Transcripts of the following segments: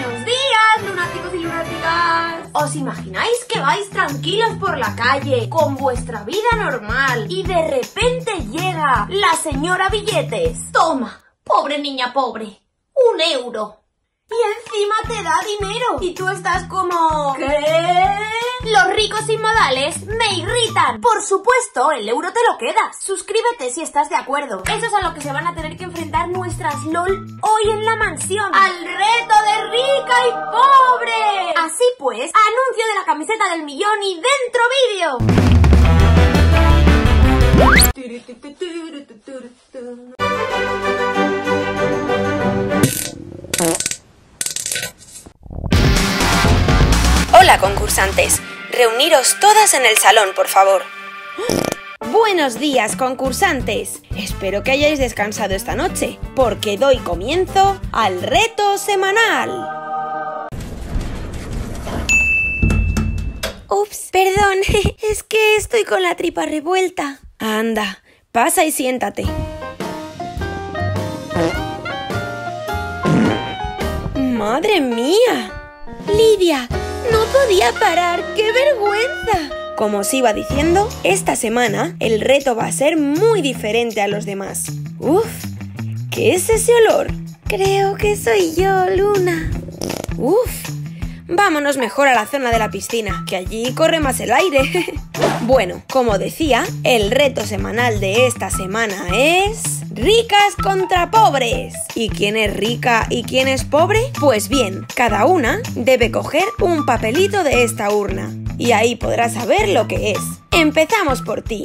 Buenos días, lunáticos y lunáticas. ¿Os imagináis que vais tranquilos por la calle, con vuestra vida normal, y de repente llega la señora Billetes? Toma, pobre niña pobre, un euro. Y encima te da dinero. Y tú estás como... ¿Qué? Los ricos sin modales me irritan. Por supuesto, el euro te lo quedas. Suscríbete si estás de acuerdo. Eso es a lo que se van a tener que enfrentar nuestras LOL hoy en la mansión. ¡Al reto de rica y pobre! Así pues, anuncio de la camiseta del millón y dentro vídeo. Hola concursantes, reuniros todas en el salón, por favor. Buenos días concursantes, espero que hayáis descansado esta noche, porque doy comienzo al reto semanal. Ups, perdón, es que estoy con la tripa revuelta. Anda, pasa y siéntate. ¡Madre mía! Lidia, no podía parar, qué vergüenza. Como os iba diciendo, esta semana el reto va a ser muy diferente a los demás. Uf, ¿qué es ese olor? Creo que soy yo, Luna. Uf, vámonos mejor a la zona de la piscina, que allí corre más el aire. bueno, como decía, el reto semanal de esta semana es... Ricas contra pobres. ¿Y quién es rica y quién es pobre? Pues bien, cada una debe coger un papelito de esta urna. Y ahí podrás saber lo que es. Empezamos por ti.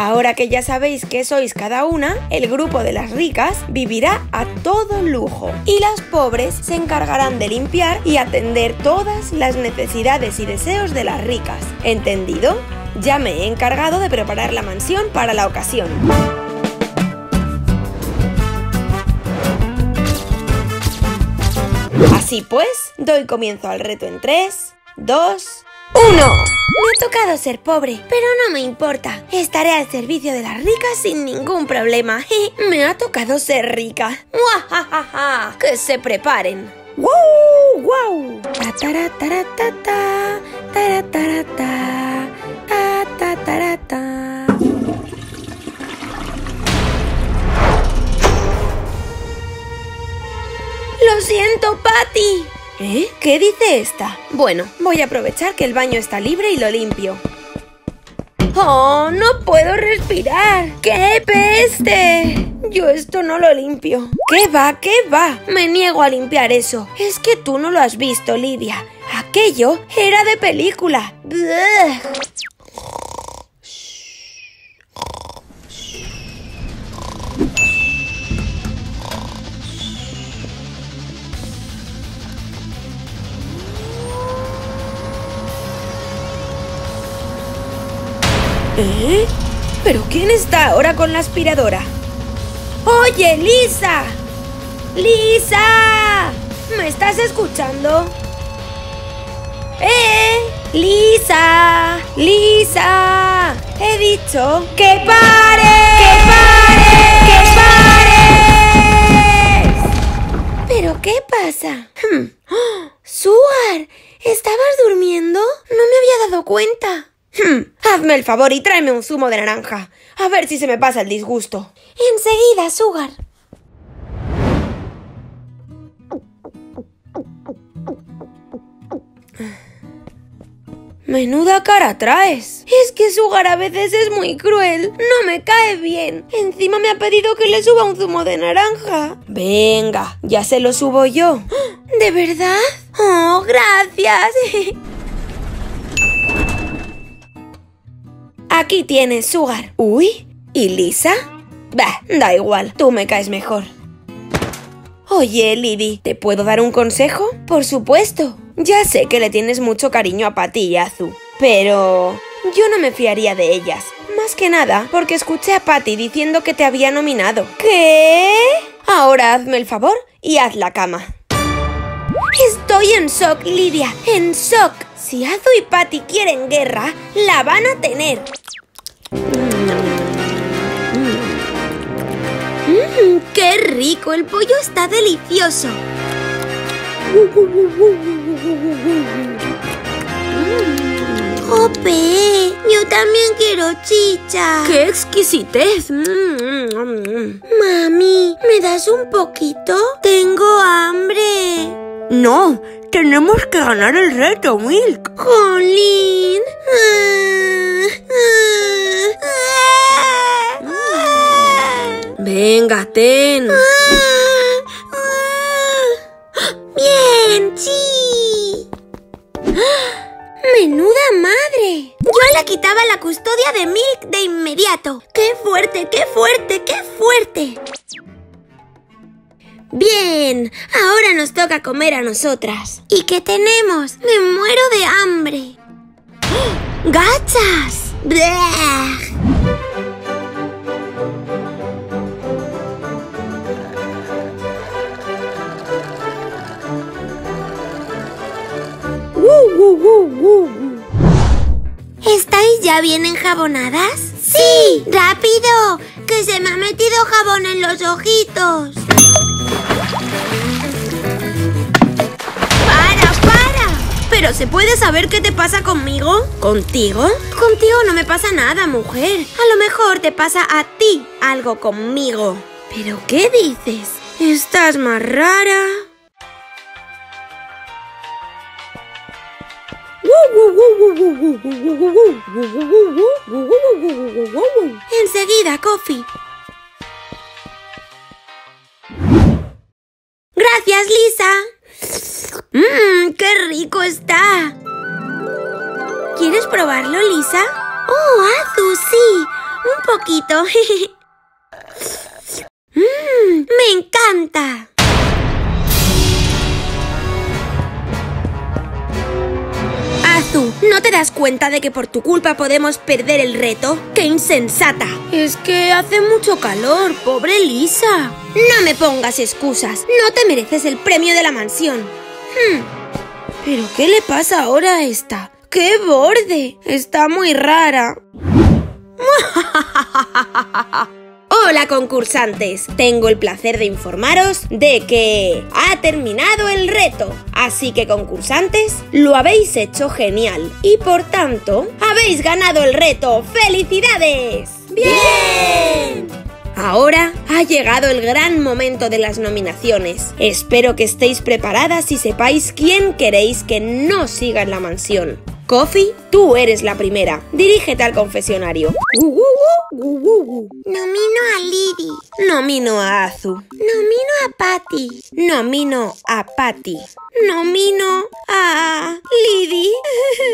Ahora que ya sabéis que sois cada una, el grupo de las ricas vivirá a todo lujo y las pobres se encargarán de limpiar y atender todas las necesidades y deseos de las ricas. ¿Entendido? Ya me he encargado de preparar la mansión para la ocasión. Así pues, doy comienzo al reto en 3, 2, ¡1! Me ha tocado ser pobre, pero no me importa. Estaré al servicio de las ricas sin ningún problema. me ha tocado ser rica. ¡Muajajaja! ¡Que se preparen! ¡Wow! ¡Wow! ¡Lo siento, Patty! ¿Eh? ¿Qué dice esta? Bueno, voy a aprovechar que el baño está libre y lo limpio. ¡Oh, no puedo respirar! ¡Qué peste! Yo esto no lo limpio. ¿Qué va? ¿Qué va? Me niego a limpiar eso. Es que tú no lo has visto, Lidia. Aquello era de película. ¿Eh? ¿Pero quién está ahora con la aspiradora? ¡Oye, Lisa! ¡Lisa! ¿Me estás escuchando? ¡Eh! ¡Lisa! ¡Lisa! He dicho que pare. ¡Que pare. ¡Que pares! ¿Pero qué pasa? Hmm. ¡Suar! ¿Estabas durmiendo? No me había dado cuenta. Hmm, hazme el favor y tráeme un zumo de naranja. A ver si se me pasa el disgusto. Enseguida, Sugar. Menuda cara traes. Es que Sugar a veces es muy cruel. No me cae bien. Encima me ha pedido que le suba un zumo de naranja. Venga, ya se lo subo yo. ¿De verdad? Oh, gracias. Aquí tienes, Sugar. Uy, ¿y Lisa? Bah, da igual, tú me caes mejor. Oye, Liddy, ¿te puedo dar un consejo? Por supuesto. Ya sé que le tienes mucho cariño a Patty y Azu, pero yo no me fiaría de ellas. Más que nada porque escuché a Patty diciendo que te había nominado. ¿Qué? Ahora hazme el favor y haz la cama. Estoy en shock, Lidia, en shock. Si Azu y Patty quieren guerra, la van a tener. Mmm, ¡Qué rico! El pollo está delicioso. ¡Jope! Yo también quiero chicha. ¡Qué exquisitez! Mami, ¿me das un poquito? Tengo hambre. No, tenemos que ganar el reto, Milk. ¡Jolín! Venga, ten. ¡Bien, sí! ¡Menuda madre! Yo le quitaba la custodia de Milk de inmediato. ¡Qué fuerte, qué fuerte, qué fuerte! Bien, ahora nos toca comer a nosotras. ¿Y qué tenemos? Me muero de hambre. ¡Gachas! ¡Bleh! ¿Estáis ya bien enjabonadas? ¡Sí! ¡Rápido! ¡Que se me ha metido jabón en los ojitos! ¡Para, para! ¿Pero se puede saber qué te pasa conmigo? ¿Contigo? Contigo no me pasa nada, mujer. A lo mejor te pasa a ti algo conmigo. ¿Pero qué dices? Estás más rara. Enseguida, Coffee. Gracias, Lisa. Mmm, qué rico está. ¿Quieres probarlo, Lisa? Oh, Azu, sí. Un poquito. Mmm, me encanta. Azu, ¿no te das cuenta de que por tu culpa podemos perder el reto? ¡Qué insensata! Es que hace mucho calor, pobre Lisa. No me pongas excusas. No te mereces el premio de la mansión. Hmm. ¿Pero qué le pasa ahora a esta? ¡Qué borde! Está muy rara. Hola concursantes, tengo el placer de informaros de que ha terminado el reto. Así que concursantes, lo habéis hecho genial y por tanto habéis ganado el reto. ¡Felicidades! ¡Bien! Ahora ha llegado el gran momento de las nominaciones. Espero que estéis preparadas y sepáis quién queréis que no siga en la mansión. Coffee, tú eres la primera. Dirígete al confesionario. Nomino a Lidi. Nomino a Azu. Nomino a Patty. Nomino a Patty. Nomino a Lidi.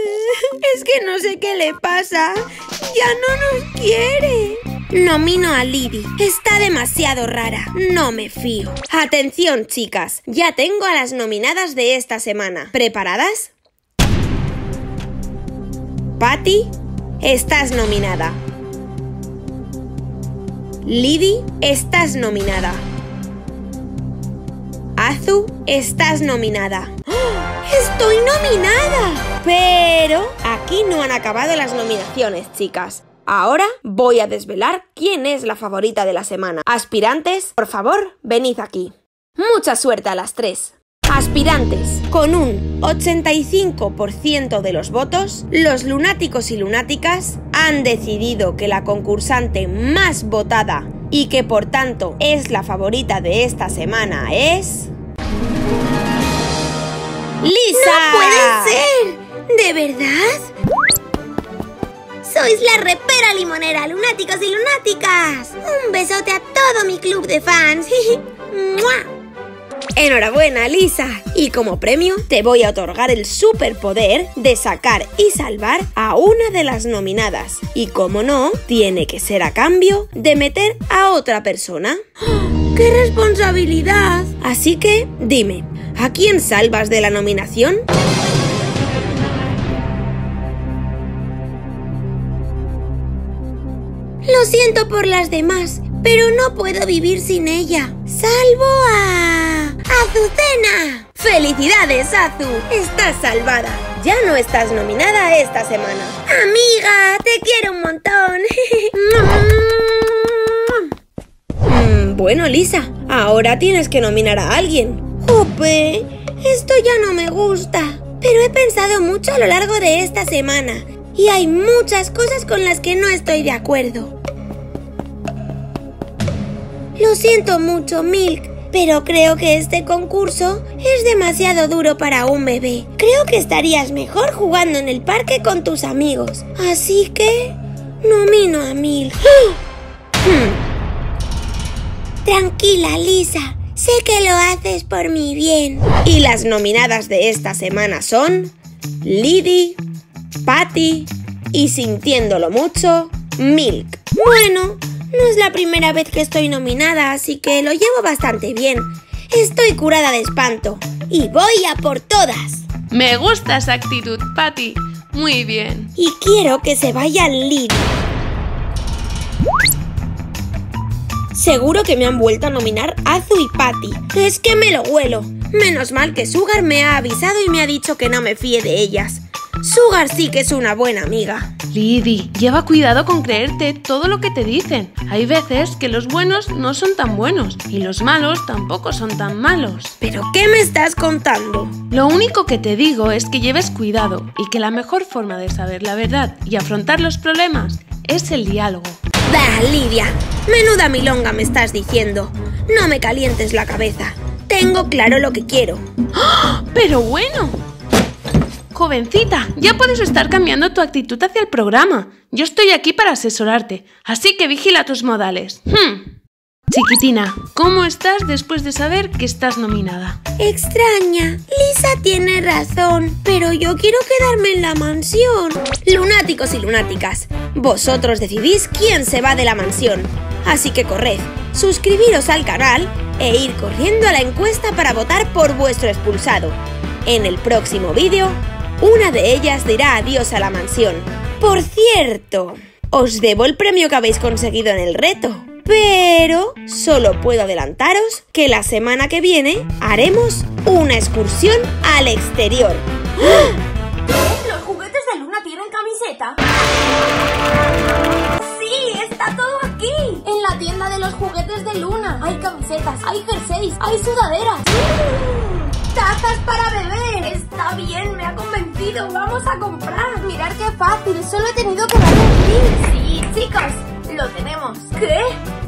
es que no sé qué le pasa. Ya no nos quiere. Nomino a Lidi. Está demasiado rara. No me fío. Atención, chicas. Ya tengo a las nominadas de esta semana. ¿Preparadas? Patty, estás nominada. Lidi, estás nominada. Azu, estás nominada. ¡Oh! ¡Estoy nominada! Pero aquí no han acabado las nominaciones, chicas. Ahora voy a desvelar quién es la favorita de la semana. Aspirantes, por favor, venid aquí. Mucha suerte a las tres. Aspirantes. Con un 85% de los votos, los lunáticos y lunáticas han decidido que la concursante más votada y que por tanto es la favorita de esta semana es... ¡Lisa! ¡No puede ser! ¿De verdad? Sois la repera limonera, lunáticos y lunáticas. Un besote a todo mi club de fans. ¡Mua! Enhorabuena, Lisa. Y como premio te voy a otorgar el superpoder de sacar y salvar a una de las nominadas. Y como no, tiene que ser a cambio de meter a otra persona. ¡Qué responsabilidad! Así que, dime, ¿a quién salvas de la nominación? Lo siento por las demás, pero no puedo vivir sin ella. Salvo a... Azucena. ¡Felicidades, Azu! Estás salvada. Ya no estás nominada esta semana. Amiga, te quiero un montón. Mm, bueno, Lisa, ahora tienes que nominar a alguien. Jope, esto ya no me gusta. Pero he pensado mucho a lo largo de esta semana y hay muchas cosas con las que no estoy de acuerdo. Lo siento mucho, Milk, pero creo que este concurso es demasiado duro para un bebé. Creo que estarías mejor jugando en el parque con tus amigos. Así que nomino a Milk. Tranquila, Lisa. Sé que lo haces por mi bien. Y las nominadas de esta semana son Liddy, Patty y sintiéndolo mucho, Milk. Bueno, no es la primera vez que estoy nominada, así que lo llevo bastante bien. Estoy curada de espanto y voy a por todas. Me gusta esa actitud, Patty. Muy bien. Y quiero que se vaya Liddy. Seguro que me han vuelto a nominar Azu y Patty. Es que me lo huelo. Menos mal que Sugar me ha avisado y me ha dicho que no me fíe de ellas. Sugar sí que es una buena amiga. Liddy, lleva cuidado con creerte todo lo que te dicen. Hay veces que los buenos no son tan buenos y los malos tampoco son tan malos. ¿Pero qué me estás contando? Lo único que te digo es que lleves cuidado y que la mejor forma de saber la verdad y afrontar los problemas es el diálogo. Bah, Lidia, menuda milonga me estás diciendo. No me calientes la cabeza. Tengo claro lo que quiero. ¡Ah! Pero bueno. Jovencita, ya puedes estar cambiando tu actitud hacia el programa. Yo estoy aquí para asesorarte, así que vigila tus modales. Hmm. Chiquitina, ¿cómo estás después de saber que estás nominada? Extraña. Lisa tiene razón, pero yo quiero quedarme en la mansión. Lunáticos y lunáticas, vosotros decidís quién se va de la mansión. Así que corred, suscribiros al canal e ir corriendo a la encuesta para votar por vuestro expulsado. En el próximo vídeo, una de ellas dirá adiós a la mansión. Por cierto, os debo el premio que habéis conseguido en el reto. Pero solo puedo adelantaros que la semana que viene haremos una excursión al exterior. ¿Los juguetes de Luna tienen camiseta? ¡Sí! ¡Está todo aquí! En la tienda de los juguetes de Luna hay camisetas, hay jerseys, hay sudaderas tazas para beber. Está bien, me ha convencido. Vamos a comprar. Mirar qué fácil. Solo he tenido que dar el Sí, chicos, lo tenemos. ¿Qué?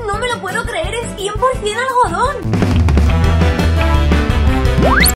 No me lo puedo creer. Es 100% algodón.